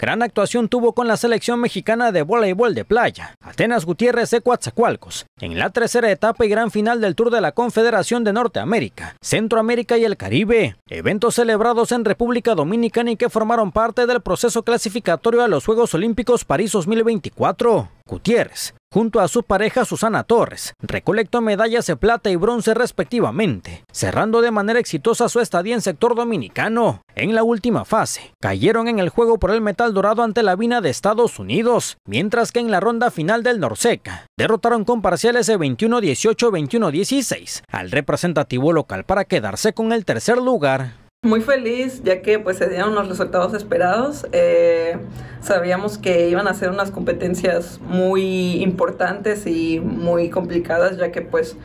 Gran actuación tuvo con la selección mexicana de voleibol de playa, Atenas Gutiérrez de Coatzacoalcos, en la tercera etapa y gran final del Tour de la Confederación de Norteamérica, Centroamérica y el Caribe, eventos celebrados en República Dominicana y que formaron parte del proceso clasificatorio a los Juegos Olímpicos París 2024. Gutiérrez junto a su pareja Susana Torres, recolectó medallas de plata y bronce respectivamente, cerrando de manera exitosa su estadía en sector dominicano. En la última fase, cayeron en el juego por el metal dorado ante la Vina de Estados Unidos, mientras que en la ronda final del Norseca, derrotaron con parciales de 21-18, 21-16 al representativo local para quedarse con el tercer lugar. Muy feliz ya que pues se dieron los resultados esperados. Eh, sabíamos que iban a ser unas competencias muy importantes y muy complicadas ya que pues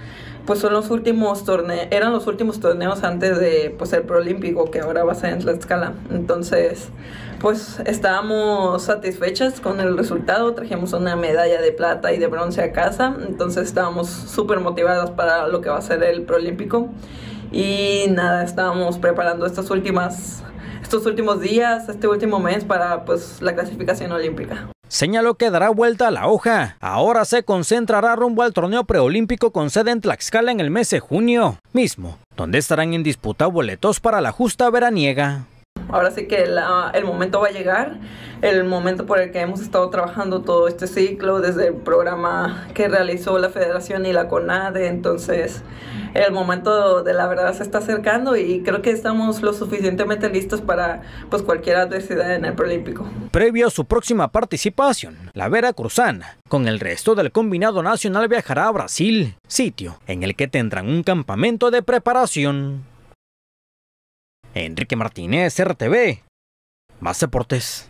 pues son los últimos torneos, eran los últimos torneos antes de pues el Proolímpico que ahora va a ser en Tlaxcala. Entonces, pues estábamos satisfechas con el resultado, trajimos una medalla de plata y de bronce a casa, entonces estábamos súper motivadas para lo que va a ser el Proolímpico. Y nada, estábamos preparando estos últimos días, este último mes para pues la clasificación olímpica. Señaló que dará vuelta a la hoja. Ahora se concentrará rumbo al torneo preolímpico con sede en Tlaxcala en el mes de junio mismo, donde estarán en disputa boletos para la justa veraniega. Ahora sí que el momento va a llegar, el momento por el que hemos estado trabajando todo este ciclo, desde el programa que realizó la Federación y la CONADE, entonces el momento de la verdad se está acercando y creo que estamos lo suficientemente listos para pues cualquier adversidad en el Prolímpico. Previo a su próxima participación, la Vera Cruzana, con el resto del combinado nacional viajará a Brasil, sitio en el que tendrán un campamento de preparación. Enrique Martínez, RTV. Más deportes.